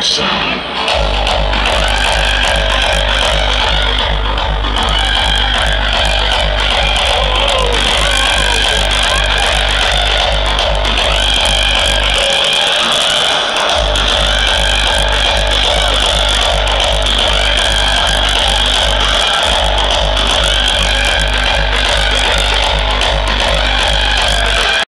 myself.